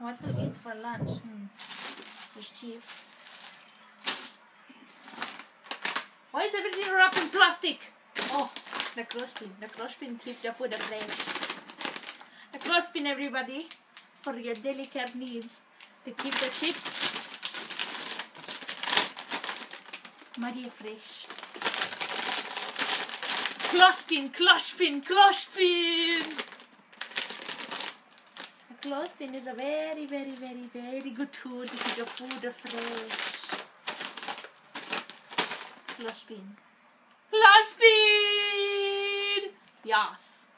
What to eat for lunch? Hmm. Chips. Why is everything wrapped in plastic? Oh, the clothespin. The clothespin keep the food fresh. The clothespin, everybody, for your delicate needs. To keep the chips Maria fresh. Clothespin, clothespin, clothespin! Clothespin is a very, very, very, very good tool to keep your food of fresh. Clothespin. Clothespin! Yes.